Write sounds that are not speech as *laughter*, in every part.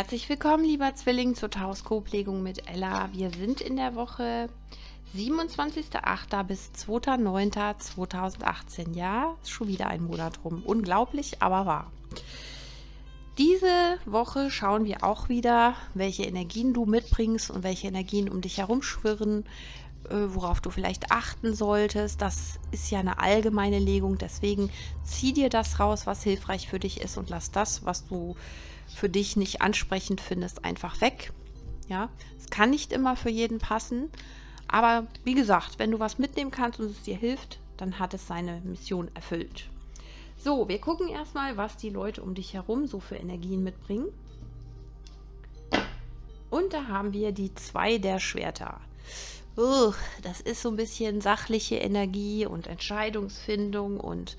Herzlich willkommen, lieber Zwilling, zur Tauskoplegung mit Ella. Wir sind in der Woche 27.08. bis 2.09.2018. Ja, ist schon wieder ein Monat rum. Unglaublich, aber wahr. Diese Woche schauen wir auch wieder, welche Energien du mitbringst und welche Energien um dich herum schwirren, äh, worauf du vielleicht achten solltest. Das ist ja eine allgemeine Legung, deswegen zieh dir das raus, was hilfreich für dich ist und lass das, was du für dich nicht ansprechend findest, einfach weg. Ja, es kann nicht immer für jeden passen, aber wie gesagt, wenn du was mitnehmen kannst und es dir hilft, dann hat es seine Mission erfüllt. So, wir gucken erstmal, was die Leute um dich herum so für Energien mitbringen. Und da haben wir die zwei der Schwerter. Uh, das ist so ein bisschen sachliche Energie und Entscheidungsfindung und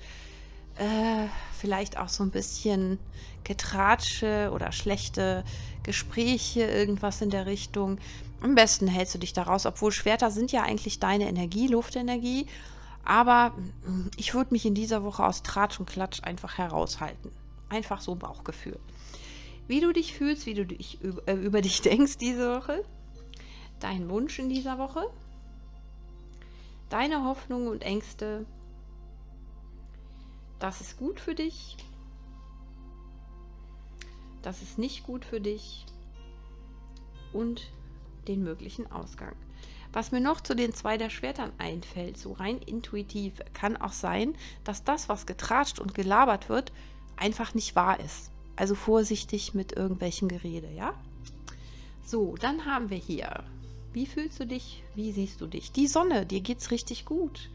äh, vielleicht auch so ein bisschen Getratsche oder schlechte Gespräche, irgendwas in der Richtung. Am besten hältst du dich daraus, obwohl Schwerter sind ja eigentlich deine Energie, Luftenergie. Aber mm, ich würde mich in dieser Woche aus Tratsch und Klatsch einfach heraushalten. Einfach so Bauchgefühl. Wie du dich fühlst, wie du dich äh, über dich *laughs* denkst diese Woche. Dein Wunsch in dieser Woche. Deine Hoffnungen und Ängste das ist gut für dich, das ist nicht gut für dich und den möglichen Ausgang. Was mir noch zu den zwei der Schwertern einfällt, so rein intuitiv, kann auch sein, dass das, was getratscht und gelabert wird, einfach nicht wahr ist. Also vorsichtig mit irgendwelchen Gerede, ja? So, dann haben wir hier. Wie fühlst du dich? Wie siehst du dich? Die Sonne, dir geht's richtig gut.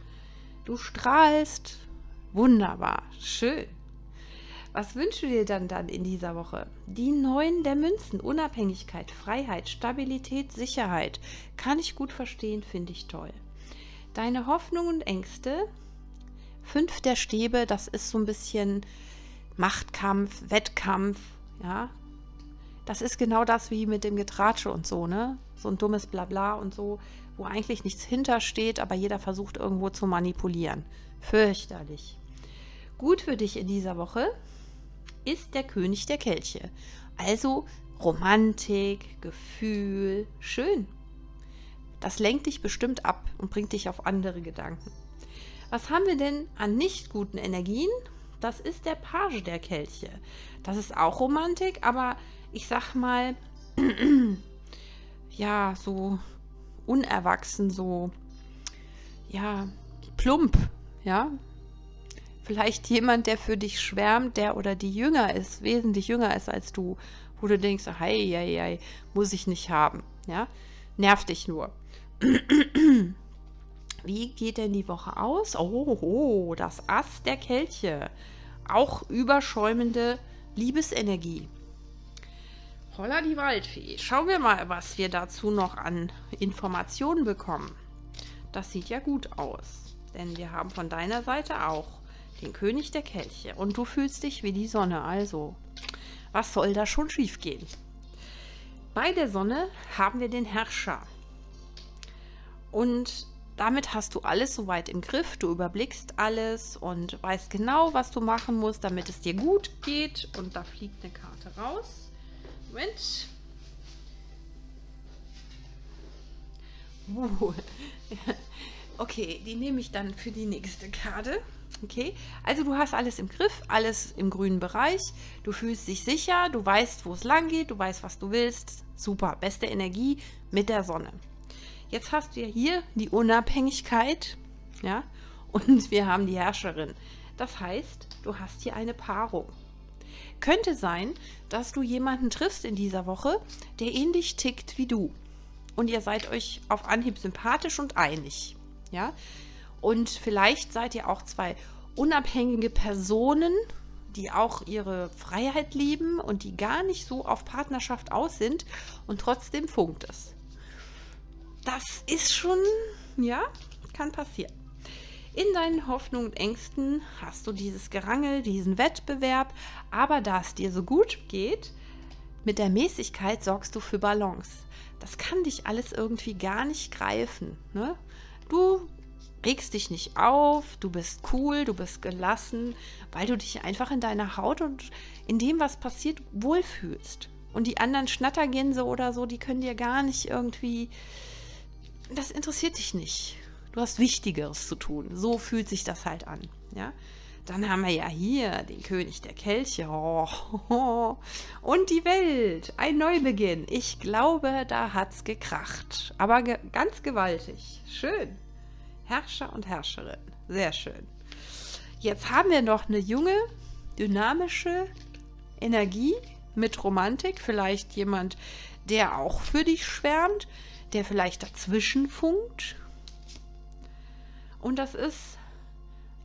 Du strahlst, Wunderbar, schön. Was wünschst du dir dann dann in dieser Woche? Die neun der Münzen, Unabhängigkeit, Freiheit, Stabilität, Sicherheit. Kann ich gut verstehen, finde ich toll. Deine Hoffnungen und Ängste. Fünf der Stäbe, das ist so ein bisschen Machtkampf, Wettkampf, ja. Das ist genau das wie mit dem Getratsche und so, ne? So ein dummes Blabla und so, wo eigentlich nichts hintersteht, aber jeder versucht irgendwo zu manipulieren. Fürchterlich. Gut für dich in dieser Woche ist der König der Kelche. Also Romantik, Gefühl, schön. Das lenkt dich bestimmt ab und bringt dich auf andere Gedanken. Was haben wir denn an nicht guten Energien? Das ist der Page der Kelche. Das ist auch Romantik, aber ich sag mal, *clears throat* ja, so unerwachsen, so, ja, plump, ja, vielleicht jemand, der für dich schwärmt, der oder die jünger ist, wesentlich jünger ist als du, wo du denkst, hei, hei, hei, muss ich nicht haben, ja, nervt dich nur. *clears throat* Wie geht denn die Woche aus? Oh, oh, das Ass der Kelche. Auch überschäumende Liebesenergie. Holla die Waldfee. Schauen wir mal, was wir dazu noch an Informationen bekommen. Das sieht ja gut aus. Denn wir haben von deiner Seite auch den König der Kelche. Und du fühlst dich wie die Sonne. Also, was soll da schon schiefgehen? Bei der Sonne haben wir den Herrscher. Und damit hast du alles soweit im Griff. Du überblickst alles und weißt genau, was du machen musst, damit es dir gut geht. Und da fliegt eine Karte raus. Moment. Uh. *laughs* Okay, die nehme ich dann für die nächste Karte. Okay, also du hast alles im Griff, alles im grünen Bereich. Du fühlst dich sicher, du weißt, wo es lang geht, du weißt, was du willst. Super, beste Energie mit der Sonne. Jetzt hast du ja hier die Unabhängigkeit, ja, und wir haben die Herrscherin. Das heißt, du hast hier eine Paarung. Könnte sein, dass du jemanden triffst in dieser Woche, der ähnlich tickt wie du. Und ihr seid euch auf Anhieb sympathisch und einig. Ja, und vielleicht seid ihr auch zwei unabhängige Personen, die auch ihre Freiheit lieben und die gar nicht so auf Partnerschaft aus sind und trotzdem funkt es. Das ist schon, ja, kann passieren. In deinen Hoffnungen und Ängsten hast du dieses Gerangel, diesen Wettbewerb, aber da es dir so gut geht, mit der Mäßigkeit sorgst du für Balance. Das kann dich alles irgendwie gar nicht greifen. Ne? Du regst dich nicht auf, du bist cool, du bist gelassen, weil du dich einfach in deiner Haut und in dem, was passiert, wohlfühlst. Und die anderen Schnattergänse oder so, die können dir gar nicht irgendwie. Das interessiert dich nicht. Du hast Wichtigeres zu tun. So fühlt sich das halt an. Ja. Dann haben wir ja hier den König der Kelche. Oh, *laughs* Und die Welt. Ein Neubeginn. Ich glaube, da hat's gekracht. Aber ge ganz gewaltig. Schön. Herrscher und Herrscherin. Sehr schön. Jetzt haben wir noch eine junge, dynamische Energie mit Romantik. Vielleicht jemand, der auch für dich schwärmt, der vielleicht dazwischen funkt. Und das ist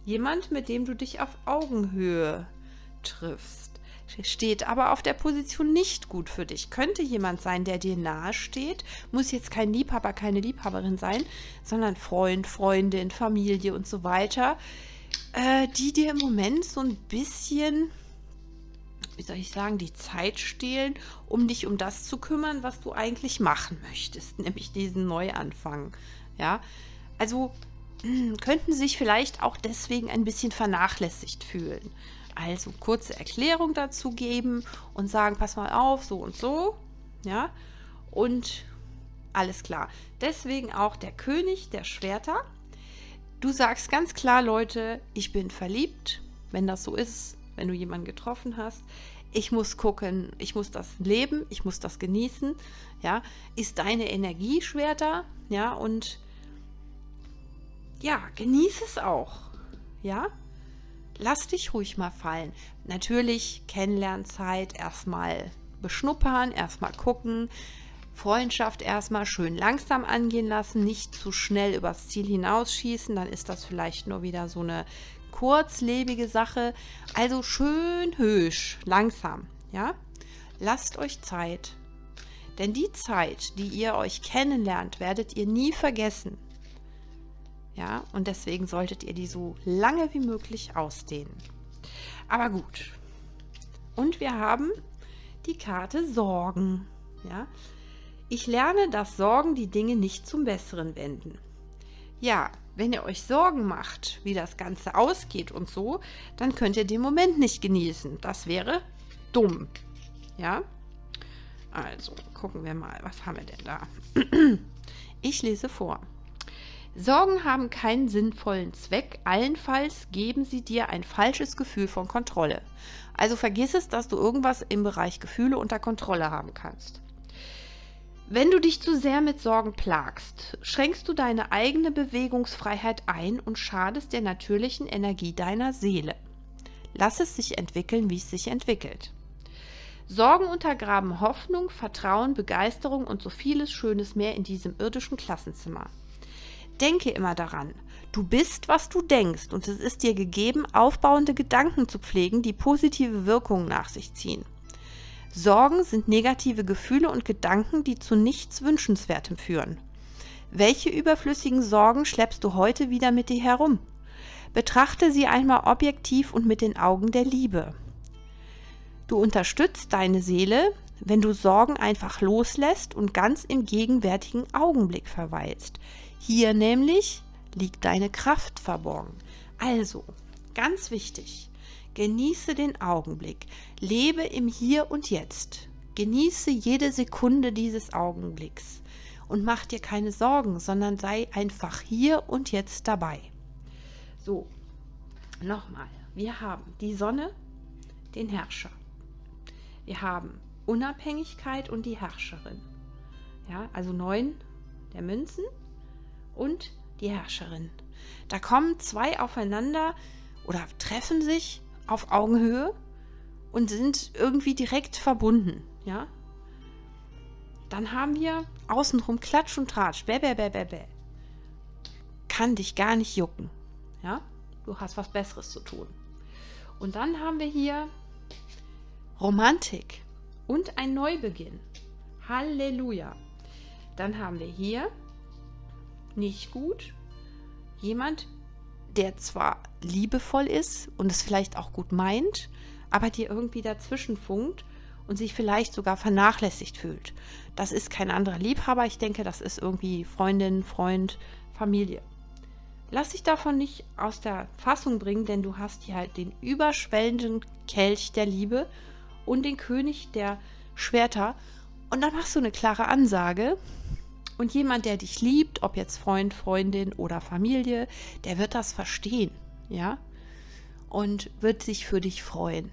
jemand, mit dem du dich auf Augenhöhe triffst. Steht aber auf der Position nicht gut für dich. Könnte jemand sein, der dir nahe steht. Muss jetzt kein Liebhaber, keine Liebhaberin sein, sondern Freund, Freundin, Familie und so weiter, äh, die dir im Moment so ein bisschen, wie soll ich sagen, die Zeit stehlen, um dich um das zu kümmern, was du eigentlich machen möchtest, *laughs* nämlich diesen Neuanfang. Ja, also könnten sich vielleicht auch deswegen ein bisschen vernachlässigt fühlen. Also kurze Erklärung dazu geben und sagen, pass mal auf, so und so. Ja, und alles klar. Deswegen auch der König der Schwerter. Du sagst ganz klar, Leute, ich bin verliebt, wenn das so ist, wenn du jemanden getroffen hast. Ich muss gucken, ich muss das leben, ich muss das genießen. Ja, ist deine Energie Schwerter? Ja, und ja, genieße es auch. Ja, lass dich ruhig mal fallen. Natürlich Kennenlernzeit, erstmal beschnuppern, erstmal gucken. Freundschaft erstmal schön langsam angehen lassen, nicht zu schnell übers Ziel hinausschießen, dann ist das vielleicht nur wieder so eine kurzlebige Sache. Also schön höch, langsam, ja? Lasst euch Zeit. Denn die Zeit, die ihr euch kennenlernt, werdet ihr nie vergessen. Ja, und deswegen solltet ihr die so lange wie möglich ausdehnen. Aber gut. Und wir haben die Karte Sorgen. Ja, ich lerne, dass Sorgen die Dinge nicht zum Besseren wenden. Ja, wenn ihr euch Sorgen macht, wie das Ganze ausgeht und so, dann könnt ihr den Moment nicht genießen. Das wäre dumm. Ja? Also, gucken wir mal, was haben wir denn da? *clears throat* Ich lese vor. Sorgen haben keinen sinnvollen Zweck, allenfalls geben sie dir ein falsches Gefühl von Kontrolle. Also vergiss es, dass du irgendwas im Bereich Gefühle unter Kontrolle haben kannst. Wenn du dich zu sehr mit Sorgen plagst, schränkst du deine eigene Bewegungsfreiheit ein und schadest der natürlichen Energie deiner Seele. Lass es sich entwickeln, wie es sich entwickelt. Sorgen untergraben Hoffnung, Vertrauen, Begeisterung und so vieles Schönes mehr in diesem irdischen Klassenzimmer. Denke immer daran, du bist, was du denkst, und es ist dir gegeben, aufbauende Gedanken zu pflegen, die positive Wirkungen nach sich ziehen. Sorgen sind negative Gefühle und Gedanken, die zu nichts Wünschenswertem führen. Welche überflüssigen Sorgen schleppst du heute wieder mit dir herum? Betrachte sie einmal objektiv und mit den Augen der Liebe. Du unterstützt deine Seele, wenn du Sorgen einfach loslässt und ganz im gegenwärtigen Augenblick verweilst. Hier nämlich liegt deine Kraft verborgen. Also, ganz wichtig, genieße den Augenblick, lebe im Hier und Jetzt, genieße jede Sekunde dieses Augenblicks und mach dir keine Sorgen, sondern sei einfach hier und jetzt dabei. So, nochmal, wir haben die Sonne, den Herrscher. Wir haben Unabhängigkeit und die Herrscherin. Ja, also neun der Münzen und die Herrscherin. Da kommen zwei aufeinander oder treffen sich auf Augenhöhe und sind irgendwie direkt verbunden, ja? Dann haben wir außenrum Klatsch und Tratsch, bäh, bäh, bäh, bäh, bäh. Kann dich gar nicht jucken, ja? Du hast was Besseres zu tun. Und dann haben wir hier Romantik und ein Neubeginn. Halleluja. Dann haben wir hier nicht gut. Jemand, der zwar liebevoll ist und es vielleicht auch gut meint, aber dir irgendwie dazwischen funkt und sich vielleicht sogar vernachlässigt fühlt. Das ist kein anderer Liebhaber. Ich denke, das ist irgendwie Freundin, Freund, Familie. Lass dich davon nicht aus der Fassung bringen, denn du hast hier halt den überschwellenden Kelch der Liebe und den König der Schwerter und dann machst du eine klare Ansage. Und jemand, der dich liebt, ob jetzt Freund, Freundin oder Familie, der wird das verstehen, ja? Und wird sich für dich freuen.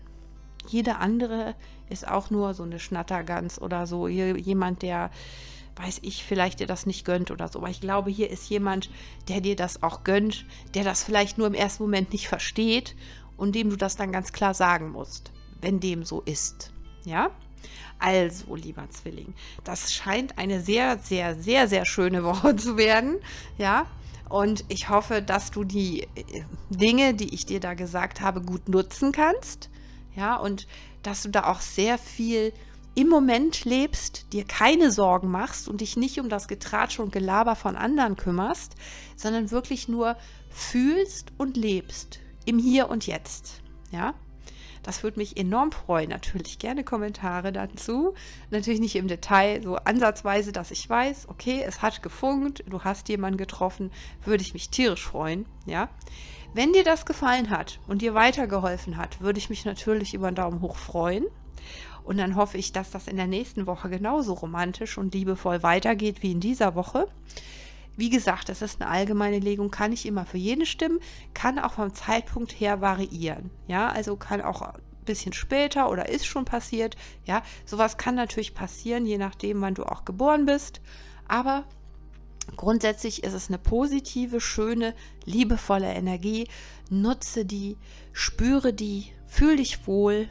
Jeder andere ist auch nur so eine Schnattergans oder so. Jemand, der, weiß ich, vielleicht dir das nicht gönnt oder so. Aber ich glaube, hier ist jemand, der dir das auch gönnt, der das vielleicht nur im ersten Moment nicht versteht und dem du das dann ganz klar sagen musst, wenn dem so ist. Ja? Also, lieber Zwilling, das scheint eine sehr, sehr, sehr, sehr schöne Woche *laughs* zu werden. Ja, und ich hoffe, dass du die äh, Dinge, die ich dir da gesagt habe, gut nutzen kannst. Ja, und dass du da auch sehr viel im Moment lebst, dir keine Sorgen machst und dich nicht um das Getratsch und Gelaber von anderen kümmerst, sondern wirklich nur fühlst und lebst im Hier und Jetzt. Ja, das würde mich enorm freuen. Natürlich gerne Kommentare dazu. Natürlich nicht im Detail, so ansatzweise, dass ich weiß, okay, es hat gefunkt, du hast jemanden getroffen, würde ich mich tierisch freuen. Ja. Wenn dir das gefallen hat und dir weitergeholfen hat, würde ich mich natürlich über einen Daumen hoch freuen. Und dann hoffe ich, dass das in der nächsten Woche genauso romantisch und liebevoll weitergeht wie in dieser Woche. Wie gesagt, das ist eine allgemeine Legung, kann nicht immer für jeden stimmen, kann auch vom Zeitpunkt her variieren. Ja, also kann auch ein bisschen später oder ist schon passiert. Ja, sowas kann natürlich passieren, je nachdem, wann du auch geboren bist. Aber grundsätzlich ist es eine positive, schöne, liebevolle Energie. Nutze die, spüre die, fühl dich wohl.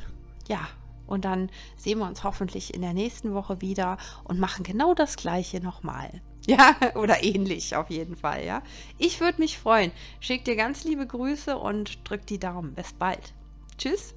Ja, und dann sehen wir uns hoffentlich in der nächsten Woche wieder und machen genau das gleiche nochmal. *laughs* Ja, oder ähnlich auf jeden Fall, ja. Ich würde mich freuen. Schick dir ganz liebe Grüße und drück die Daumen. Bis bald. Tschüss.